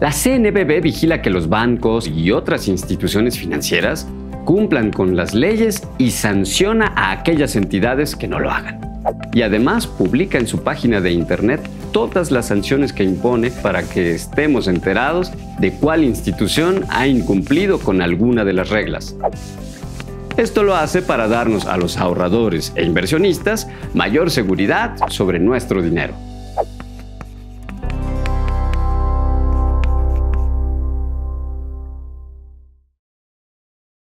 La CNBB vigila que los bancos y otras instituciones financieras cumplan con las leyes y sanciona a aquellas entidades que no lo hagan. Y además publica en su página de internet todas las sanciones que impone para que estemos enterados de cuál institución ha incumplido con alguna de las reglas. Esto lo hace para darnos a los ahorradores e inversionistas mayor seguridad sobre nuestro dinero.